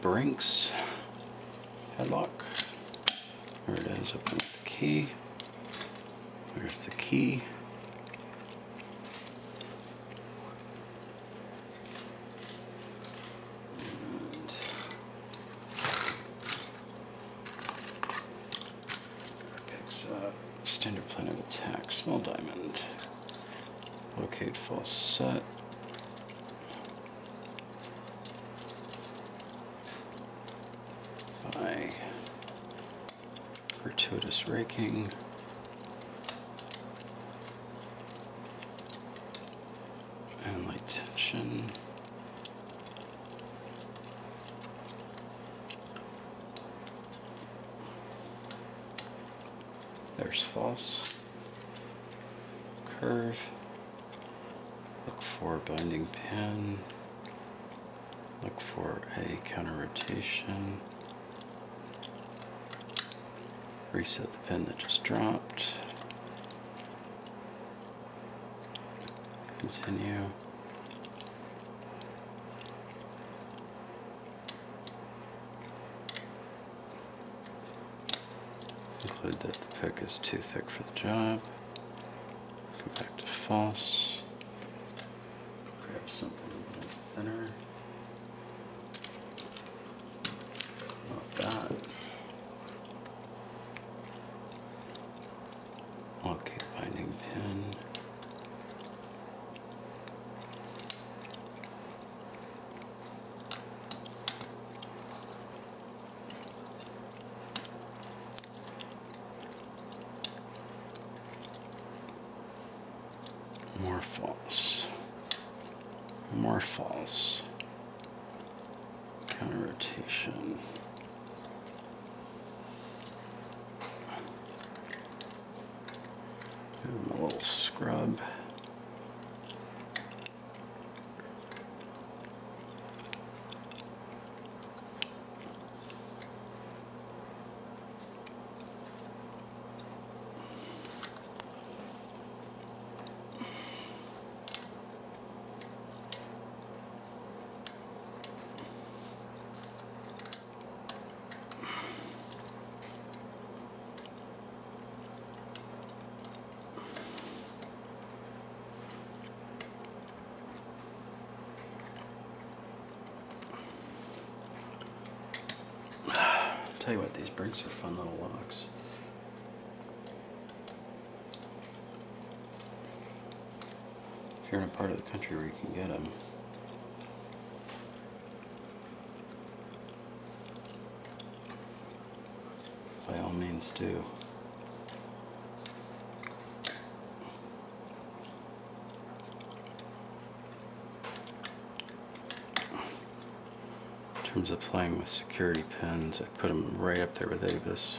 Brinks padlock. There it is, open with the key. There's the key. Standard plan of attack, small diamond. Locate false set. By gratuitous raking. And light tension. There's false. Curve. Look for binding pin. Look for a counter rotation. Reset the pin that just dropped. Continue. Conclude that the pick is too thick for the job. Come back to false. Grab something a little thinner. Like that. Okay, binding pin. More false. More false. Counter rotation. Give him a little scrub. Tell you what, these brinks are fun little locks. If you're in a part of the country where you can get them, by all means do. Terms of playing with security pins, I put them right up there with Abus.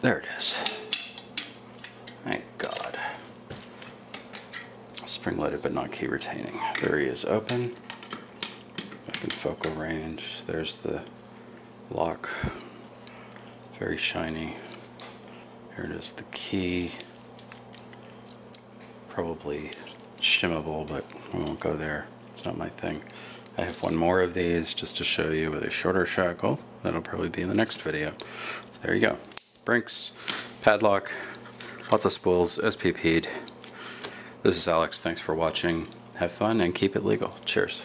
There it is. Thank God. Spring loaded but not key retaining. There he is open. Back in focal range. There's the lock. Very shiny. Here it is, the key. Probably shimmable, but we won't go there. It's not my thing. I have one more of these just to show you with a shorter shackle. That'll probably be in the next video. So there you go. Brinks, padlock, lots of spools, SPP'd. This is Alex. Thanks for watching. Have fun and keep it legal. Cheers.